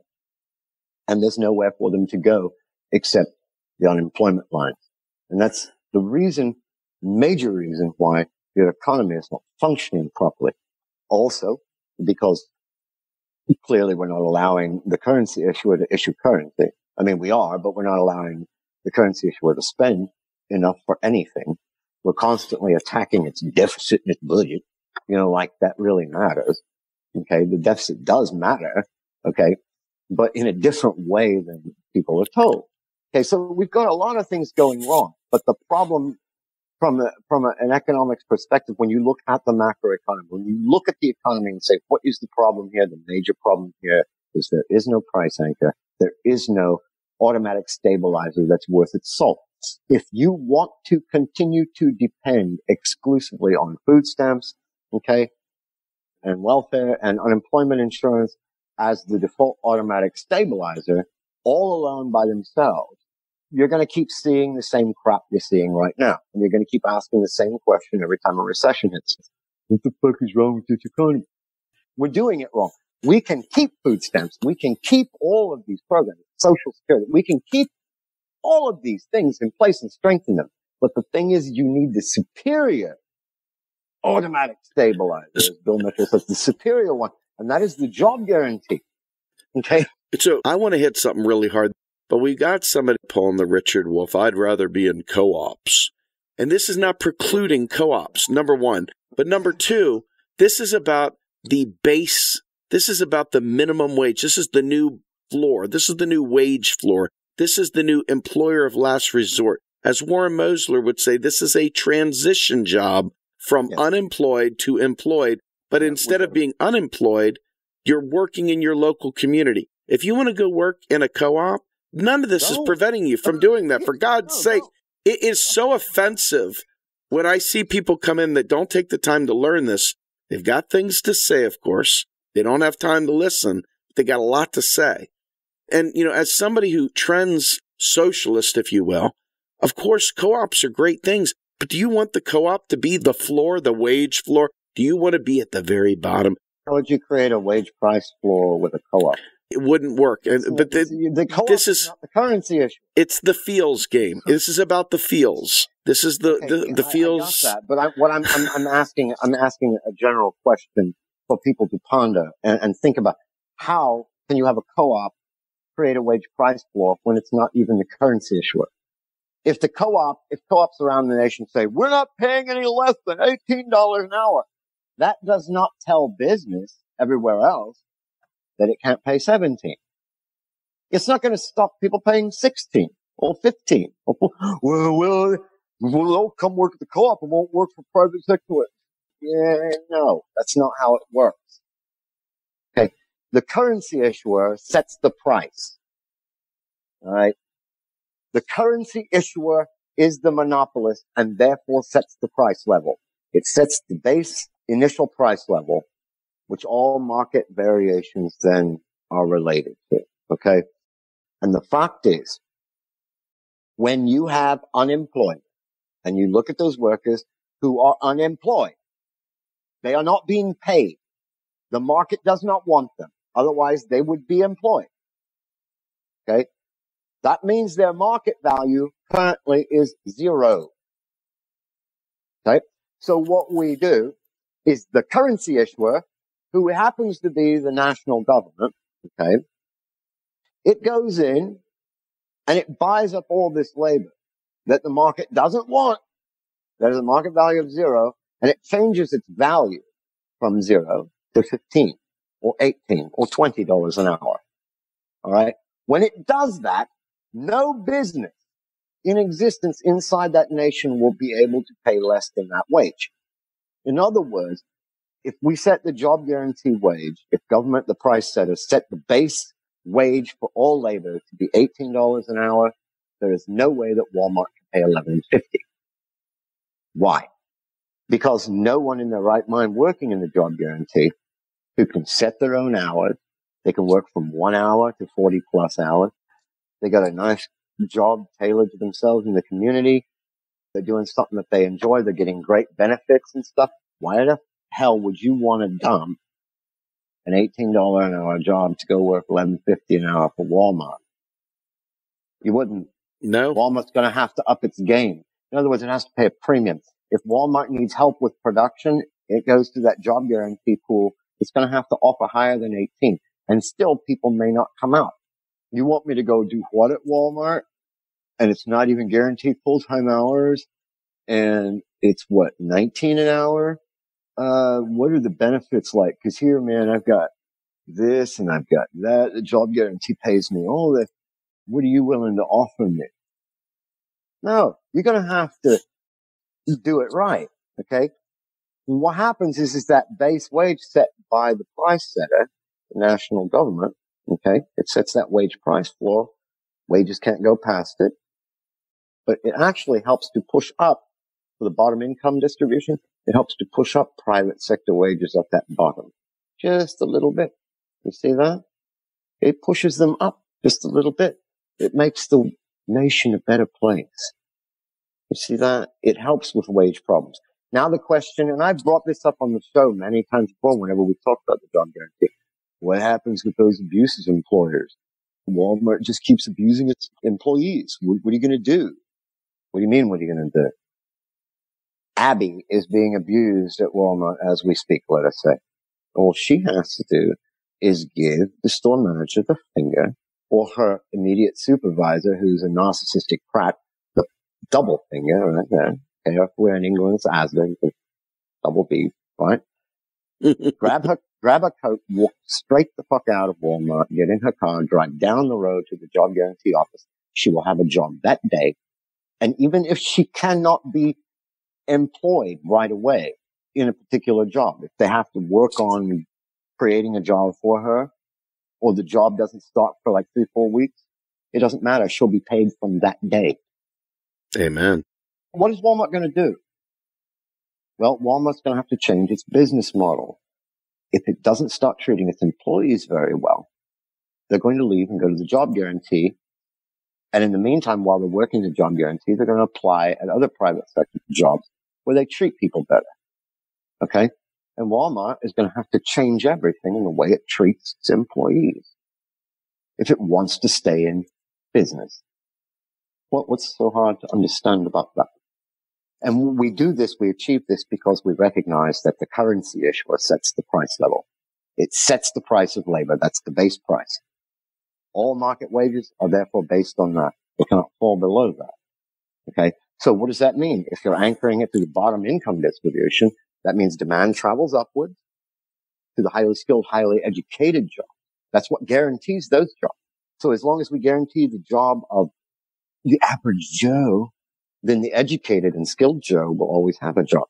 And there's nowhere for them to go except the unemployment line. And that's the reason, major reason why the economy is not functioning properly. Also, because clearly we're not allowing the currency issuer to issue currency. I mean, we are, but we're not allowing the currency issuer to spend enough for anything. We're constantly attacking its deficit and its budget. You know, like that really matters. Okay. The deficit does matter. Okay. But in a different way than people are told. Okay. So we've got a lot of things going wrong, but the problem from a, from a, an economics perspective, when you look at the macroeconomy, when you look at the economy and say, what is the problem here? The major problem here is there is no price anchor. There is no automatic stabilizer that's worth its salt. If you want to continue to depend exclusively on food stamps, okay, and welfare and unemployment insurance as the default automatic stabilizer, all alone by themselves, you're going to keep seeing the same crap you're seeing right now. And you're going to keep asking the same question every time a recession hits. What the fuck is wrong with this economy? We're doing it wrong. We can keep food stamps. We can keep all of these programs, social security. We can keep all of these things in place and strengthen them. But the thing is, you need the superior automatic stabilizer, as Bill Mitchell says, the superior one. And that is the job guarantee. Okay. So I want to hit something really hard, but we got somebody pulling the Richard Wolff. I'd rather be in co-ops. And this is not precluding co-ops, number one. But number two, this is about the base. This is about the minimum wage. This is the new floor. This is the new wage floor. This is the new employer of last resort. As Warren Mosler would say, this is a transition job from Yes. unemployed to employed. But instead of being unemployed, you're working in your local community. If you want to go work in a co-op, none of this is preventing you from doing that. For God's No, sake, no. it is so offensive when I see people come in that don't take the time to learn this. They've got things to say, of course. They don't have time to listen. But they got a lot to say. And, you know, as somebody who trends socialist, if you will, of course, co-ops are great things. But do you want the co-op to be the floor, the wage floor? Do you want to be at the very bottom? How would you create a wage price floor with a co-op? It wouldn't work. But the, the, this is the currency issue. it's the feels game. This is about the feels. This is the, Okay, the, yeah, the I- I feels. that, but I, what I'm, I'm, I'm asking, I'm asking a general question for people to ponder and, and think about. How can you have a co-op create a wage price floor when it's not even the currency issuer? If the co-op, if co-ops around the nation say, we're not paying any less than $18 an hour, that does not tell business everywhere else that it can't pay 17. It's not going to stop people paying 16 or 15. well, well, well, they'll come work at the co-op and won't work for private sector. Yeah, no, that's not how it works. Okay. The currency issuer uh, sets the price. All right. The currency issuer is the monopolist and therefore sets the price level. It sets the base initial price level, which all market variations then are related to. Okay. And the fact is, when you have unemployment, and you look at those workers who are unemployed. They are not being paid. The market does not want them. Otherwise, they would be employed. Okay. That means their market value currently is zero. Okay. So what we do is the currency issuer, who happens to be the national government, okay, it goes in and it buys up all this labor that the market doesn't want. That is a market value of zero and it changes its value from zero to 15 or 18 or $20 an hour. All right. When it does that, no business in existence inside that nation will be able to pay less than that wage. In other words, if we set the job guarantee wage, if government, the price setter, set the base wage for all labor to be $18 an hour, there is no way that Walmart can pay $11.50. Why? Because no one in their right mind working in the job guarantee who can set their own hours, they can work from one hour to 40 plus hours. They got a nice job tailored to themselves in the community. They're doing something that they enjoy. They're getting great benefits and stuff. Why the hell would you want to dump an $18 an hour job to go work 11.50 an hour for Walmart? You wouldn't. No. Walmart's going to have to up its game. In other words, it has to pay a premium. If Walmart needs help with production, it goes to that job guarantee pool. It's going to have to offer higher than 18 and still people may not come out. You want me to go do what at Walmart? And it's not even guaranteed full time hours. And it's what, 19 an hour? Uh, what are the benefits like? Cause here, man, I've got this and I've got that. The job guarantee pays me all that. What are you willing to offer me? No, you're going to have to do it right. Okay. And what happens is, is that base wage set by the price setter, the national government. Okay. It sets that wage price floor. Wages can't go past it, but it actually helps to push up for the bottom income distribution. It helps to push up private sector wages at that bottom just a little bit. You see that? It pushes them up just a little bit. It makes the nation a better place. You see that? It helps with wage problems. Now the question, and I've brought this up on the show many times before whenever we talked about the job guarantee. What happens with those abuses employers? Walmart just keeps abusing its employees. What, what are you going to do? What do you mean? What are you going to do? Abby is being abused at Walmart as we speak, let us say. All she has to do is give the store manager the finger or her immediate supervisor, who's a narcissistic prat, the double finger right there. Okay, if we're in England, it's Asda, double B, right? grab her, grab her coat, walk straight the fuck out of Walmart, get in her car, drive down the road to the job guarantee office. She will have a job that day. And even if she cannot be employed right away in a particular job, if they have to work on creating a job for her or the job doesn't start for like three, four weeks, it doesn't matter. She'll be paid from that day. Amen. What is Walmart going to do? Well, Walmart's going to have to change its business model. If it doesn't start treating its employees very well, they're going to leave and go to the job guarantee. And in the meantime, while they're working the job guarantee, they're going to apply at other private sector jobs where they treat people better. Okay. And Walmart is going to have to change everything in the way it treats its employees if it wants to stay in business. What, what's so hard to understand about that? And we do this, we achieve this because we recognize that the currency issuer sets the price level. It sets the price of labor. That's the base price. All market wages are therefore based on that. They cannot fall below that. Okay. So what does that mean? If you're anchoring it to the bottom income distribution, that means demand travels upwards to the highly skilled, highly educated job. That's what guarantees those jobs. So as long as we guarantee the job of the average Joe, then the educated and skilled Joe will always have a job.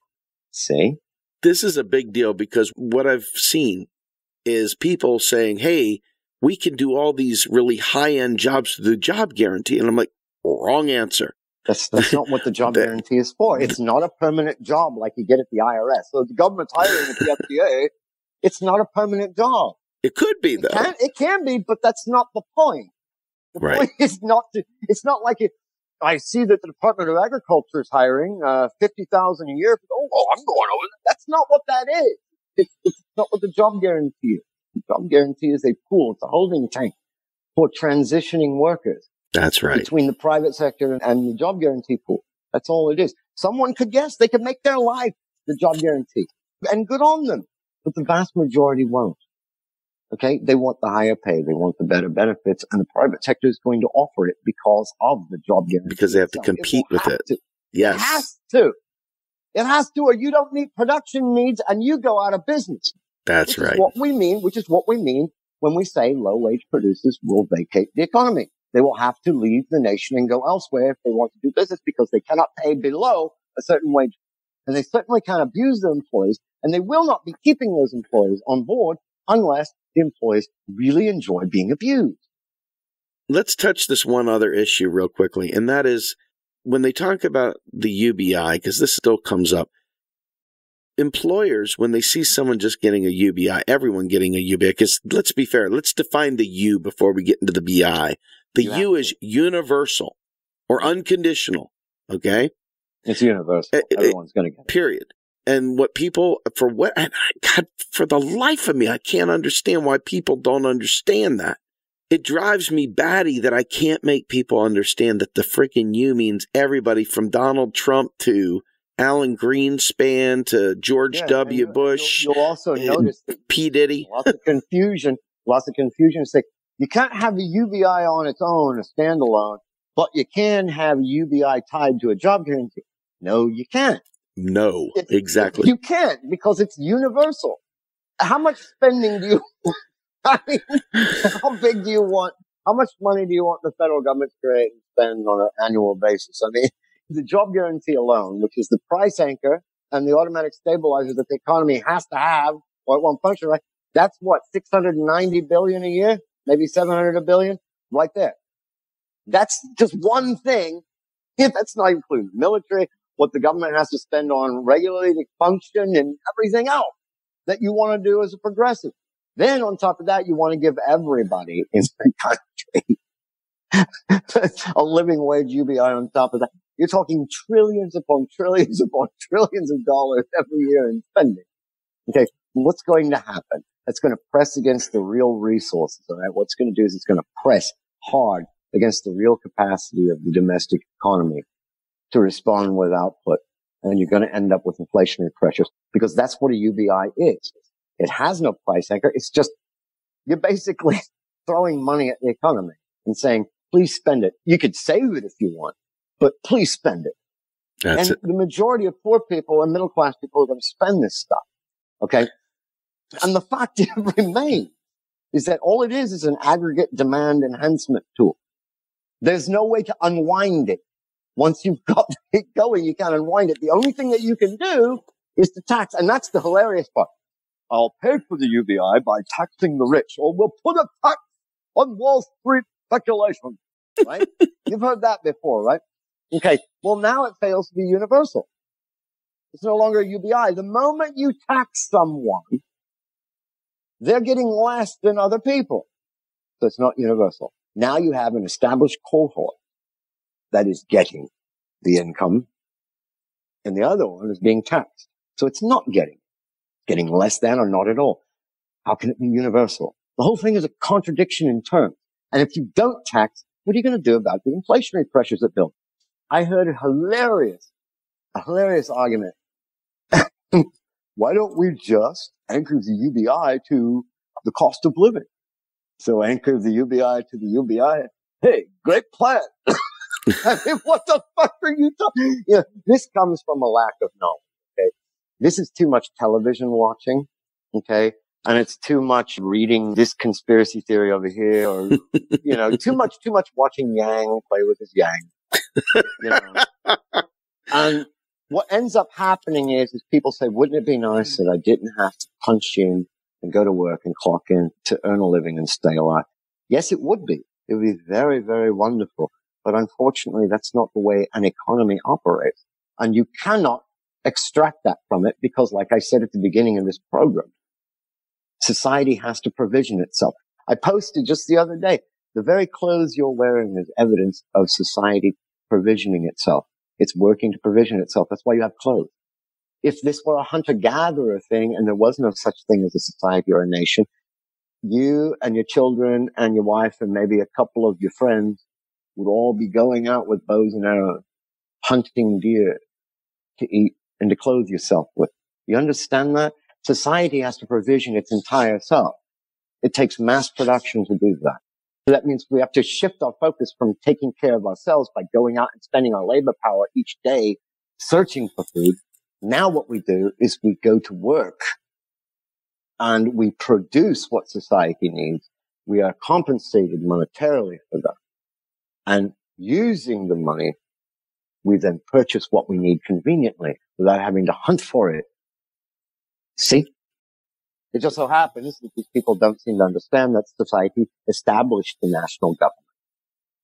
See? This is a big deal because what I've seen is people saying, Hey, we can do all these really high end jobs through the job guarantee. And I'm like, wrong answer. That's, that's not what the job guarantee is for. It's not a permanent job like you get at the IRS. So the government's hiring at the FDA. It's not a permanent job. It could be though. It can, it can be, but that's not the point. The Right. point is not to, it's not like it, I see that the Department of Agriculture is hiring uh, fifty thousand a year. Oh, oh, I'm going over. There. That's not what that is. It's, it's not what the job guarantee is. The job guarantee is a pool. It's a holding tank for transitioning workers That's right. between the private sector and the job guarantee pool. That's all it is. Someone could guess they could make their life the job guarantee, and good on them. But the vast majority won't. Okay. They want the higher pay. They want the better benefits and the private sector is going to offer it because of the job guarantee. Because they have to compete will with it. to. It has to. It has to, or you don't meet production needs and you go out of business. That's which right. What we mean, which is what we mean when we say low wage producers will vacate the economy. They will have to leave the nation and go elsewhere if they want to do business because they cannot pay below a certain wage. And they certainly can't abuse their employees and they will not be keeping those employees on board unless the employees really enjoy being abused. Let's touch this one other issue real quickly, and that is when they talk about the UBI, because this still comes up. Employers, when they see someone just getting a UBI, everyone getting a UBI, because let's be fair, let's define the U before we get into the BI. The U is universal or unconditional, okay? It's universal. It- it- Everyone's going to get it. period. And what people, for what, and I, God, for the life of me, I can't understand why people don't understand that. It drives me batty that I can't make people understand that the freaking you means everybody from Donald Trump to Alan Greenspan to George Yeah, W. you- Bush, You'll, you'll also notice P. Diddy. lots of confusion, lots of confusion. It's like, you can't have a UBI on its own, a standalone, but you can have a UBI tied to a job guarantee. No, you can't. No, It's- exactly. You can't because it's universal. How much spending do you, I mean, how big do you want, how much money do you want the federal government to create and spend on an annual basis? I mean, the job guarantee alone, which is the price anchor and the automatic stabilizer that the economy has to have or it won't function right, that's what, 690 billion a year? Maybe 700 a billion? Right there. That's just one thing. If that's not including military, what the government has to spend on regularly to function and everything else that you want to do as a progressive. Then on top of that, you want to give everybody in the country a living wage UBI on top of that. You're talking trillions upon trillions upon trillions of dollars every year in spending. Okay. What's going to happen? That's going to press against the real resources. All right. What's going to do is it's going to press hard against the real capacity of the domestic economy to respond with output. And you're going to end up with inflationary pressures because that's what a UBI is. It has no price anchor. It's just, you're basically throwing money at the economy and saying, please spend it. You could save it if you want, but please spend it. That's and it. the majority of poor people and middle class people are going to spend this stuff. Okay. And the fact remains is that all it is is an aggregate demand enhancement tool. There's no way to unwind it. Once you've got it going, you can't unwind it. The only thing that you can do is to tax. And that's the hilarious part. I'll pay for the UBI by taxing the rich or we'll put a tax on Wall Street speculation. Right? You've heard that before, right? Okay. Well, now it fails to be universal. It's no longer a UBI. The moment you tax someone, they're getting less than other people. So it's not universal. Now you have an established cohort that is getting the income and the other one is being taxed. So it's not getting, getting less than or not at all. How can it be universal? The whole thing is a contradiction in terms. And if you don't tax, what are you going to do about the inflationary pressures that build? I heard a hilarious, a hilarious argument. Why don't we just anchor the UBI to the cost of living? So anchor the UBI to the UBI. Hey, great plan. I mean, what the fuck are you talking? You know, this comes from a lack of knowledge. Okay. This is too much television watching. Okay. And it's too much reading this conspiracy theory over here or, you know, too much, too much watching Yang play with his Yang. You know. and what ends up happening is, is people say, wouldn't it be nice that I didn't have to punch in and go to work and clock in to earn a living and stay alive? Yes, it would be. It would be very, very wonderful. But unfortunately, that's not the way an economy operates. And you cannot extract that from it because, like I said at the beginning of this program, society has to provision itself. I posted just the other day, the very clothes you're wearing is evidence of society provisioning itself. It's working to provision itself. That's why you have clothes. If this were a hunter gatherer thing and there was no such thing as a society or a nation, you and your children and your wife and maybe a couple of your friends would all be going out with bows and arrows, hunting deer to eat and to clothe yourself with. You understand that? Society has to provision its entire self. It takes mass production to do that. So that means we have to shift our focus from taking care of ourselves by going out and spending our labor power each day searching for food. Now what we do is we go to work and we produce what society needs. We are compensated monetarily for that. And using the money, we then purchase what we need conveniently without having to hunt for it. See? It just so happens that these people don't seem to understand that society established the national government.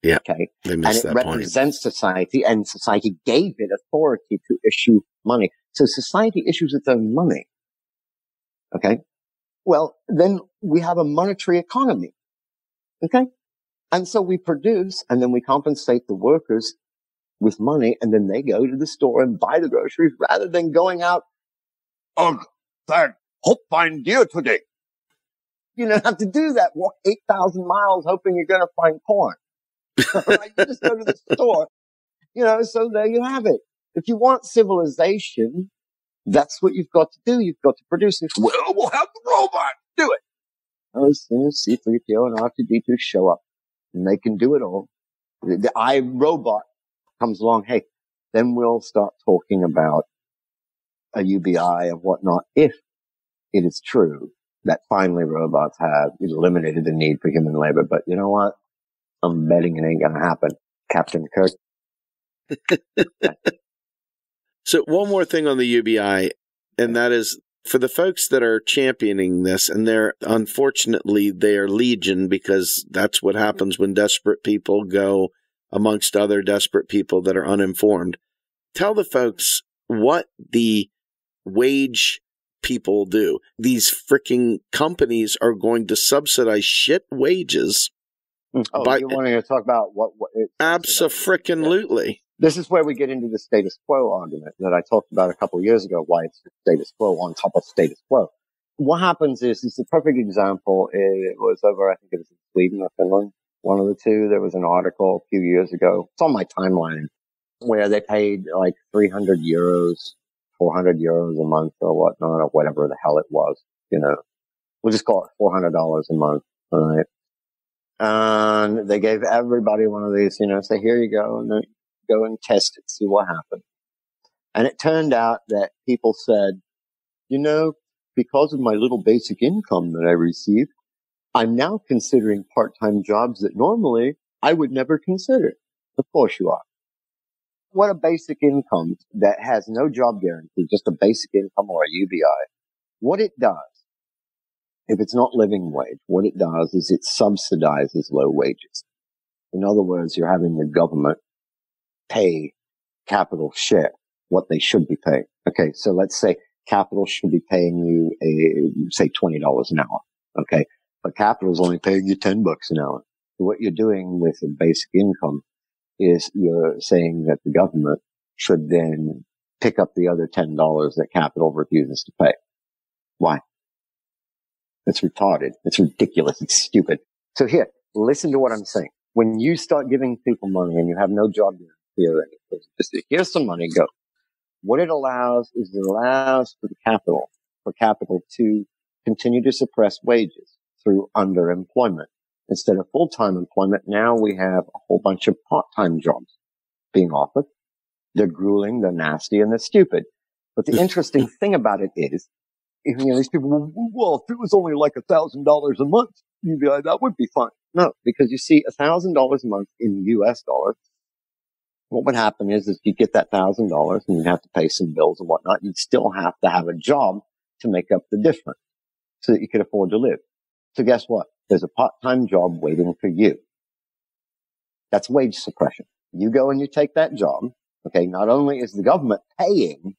Yeah. Okay. They And it that point. represents society and society gave it authority to issue money. So society issues its own money. Okay. Well, then we have a monetary economy. Okay. And so we produce and then we compensate the workers with money and then they go to the store and buy the groceries rather than going out. Oh, thank, hope find deer today. You don't have to do that. Walk 8,000 miles hoping you're going to find corn. right? You just go to the store. You know, so there you have it. If you want civilization, that's what you've got to do. You've got to produce it. Well, we'll have the robot do it. Oh, as soon as C3PO and R2D2 show up and they can do it all, the, the I robot comes along. Hey, then we'll start talking about a UBI and whatnot. If it is true that finally robots have eliminated the need for human labor. But you know what? I'm betting it ain't going to happen. Captain Kirk. So one more thing on the UBI, and that is for the folks that are championing this, and they're unfortunately they are legion because that's what happens when desperate people go amongst other desperate people that are uninformed. Tell the folks what the wage people do. These freaking companies are going to subsidize shit wages. Oh, By- you wanting to talk about what? what Absolutely. This is where we get into the status quo argument that I talked about a couple of years ago. Why it's status quo on top of status quo. What happens is, is the perfect example. It was over, I think it was in Sweden or Finland, one of the two. There was an article a few years ago. It's on my timeline where they paid like 300 euros, 400 euros a month or whatnot, or whatever the hell it was. You know, we'll just call it $400 a month. All right. And they gave everybody one of these, you know, say, here you go. And go and test it, see what happens. And it turned out that people said, you know, because of my little basic income that I receive, I'm now considering part-time jobs that normally I would never consider. Of course you are. What a basic income that has no job guarantee, just a basic income or a UBI. What it does, if it's not living wage, what it does is it subsidizes low wages. In other words, you're having the government pay capital share what they should be paying. Okay. So let's say capital should be paying you a, say $20 an hour. Okay. But capital is only paying you 10 bucks an hour. What you're doing with a basic income is you're saying that the government should then pick up the other $10 that capital refuses to pay. Why? It's retarded. It's ridiculous. It's stupid. So here, listen to what I'm saying. When you start giving people money and you have no job guarantee here's some money, go. What it allows is it allows for the capital, for capital to continue to suppress wages through underemployment. Instead of full-time employment, now we have a whole bunch of part-time jobs being offered. They're grueling, they're nasty, and they're stupid. But the interesting thing about it is, you know, these people, well, well, if it was only like a thousand dollars a month, you'd be like, that would be fine. No, because you see, a thousand dollars a month in US dollars, what would happen is, is you get that thousand dollars and you'd have to pay some bills and whatnot. You'd still have to have a job to make up the difference so that you could afford to live. So guess what? There's a part-time job waiting for you. That's wage suppression. You go and you take that job. Okay. Not only is the government paying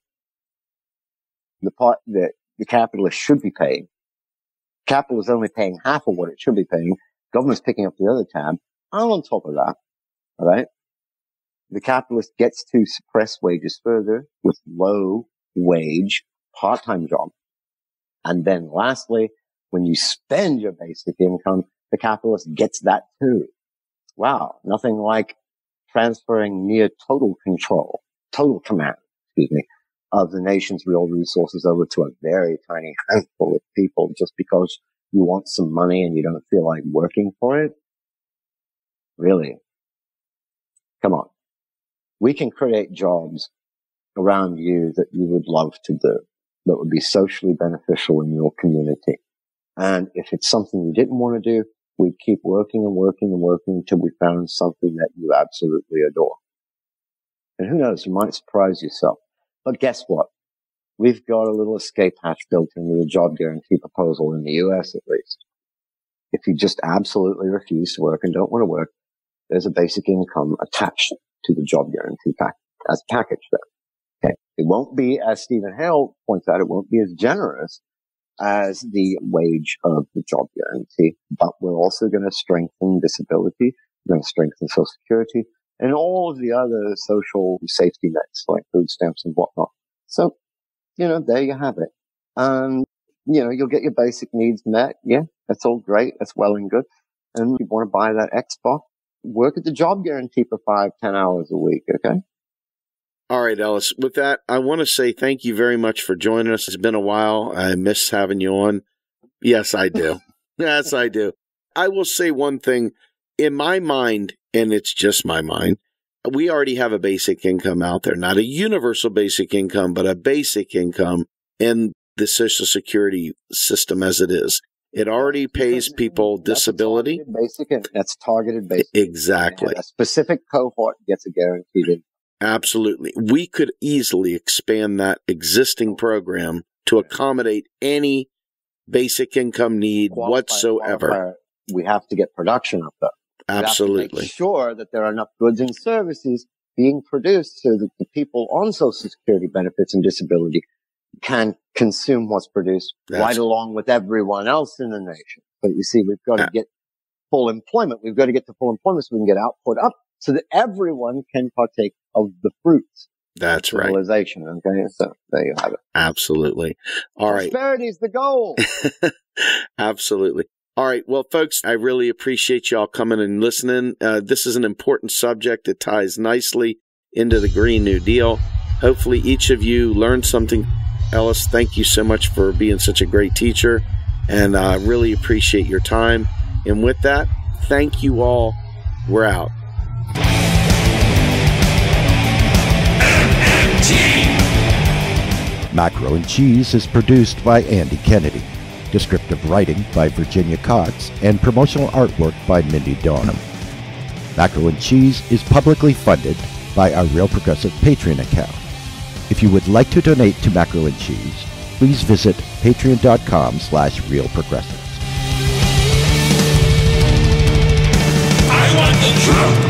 the part that the capitalist should be paying, capital is only paying half of what it should be paying. Government's picking up the other tab. And on top of that, all right, the capitalist gets to suppress wages further with low wage part-time jobs. And then lastly, when you spend your basic income, the capitalist gets that too. Wow. Nothing like transferring near total control, total command, excuse me, of the nation's real resources over to a very tiny handful of people just because you want some money and you don't feel like working for it. Really? Come on. We can create jobs around you that you would love to do that would be socially beneficial in your community. And if it's something you didn't want to do, we'd keep working and working and working until we found something that you absolutely adore. And who knows, you might surprise yourself. But guess what? We've got a little escape hatch built into the job guarantee proposal in the US at least. If you just absolutely refuse to work and don't want to work, there's a basic income attached to the job guarantee pack as a package there. Okay. It won't be, as Steven Hail points out, it won't be as generous as the wage of the job guarantee, but we're also going to strengthen disability. We're going to strengthen social security and all of the other social safety nets like food stamps and whatnot. So, you know, there you have it. And, you know, you'll get your basic needs met. Yeah. That's all great. That's well and good. And you want to buy that Xbox, work at the job guarantee for five, ten hours a week. Okay. All right, Ellis. With that, I want to say thank you very much for joining us. It's been a while. I miss having you on. Yes, I do. yes, I do. I will say one thing in my mind, and it's just my mind. We already have a basic income out there, not a universal basic income, but a basic income in the social security system as it is. It already pays people disability. Basic, that's targeted basic. Exactly. a specific cohort gets a guaranteed Absolutely. We could easily expand that existing program to accommodate any basic income need qualifier, whatsoever. Qualifier. We have to get production up there. Absolutely. make sure that there are enough goods and services being produced so that the people on social security benefits and disability can consume what's produced That's right along with everyone else in the nation. But you see, we've got to get full employment. We've got to get to full employment so we can get output up so that everyone can partake of the fruits. That's right. Civilization. Okay. So there you have it. Absolutely. All right. Prosperity is the goal. Absolutely. All right. Well, folks, I really appreciate y'all coming and listening. Uh, this is an important subject. It ties nicely into the Green New Deal. Hopefully, each of you learned something. Ellis, thank you so much for being such a great teacher, and I uh, really appreciate your time. And with that, thank you all. We're out. Macro N Cheese is produced by Andy Kennedy. Descriptive writing by Virginia Cox and promotional artwork by Mindy Donham. Macro N Cheese is publicly funded by our Real Progressive Patreon account. If you would like to donate to Macro N Cheese, please visit patreon.com slash realprogressives. I want the truth!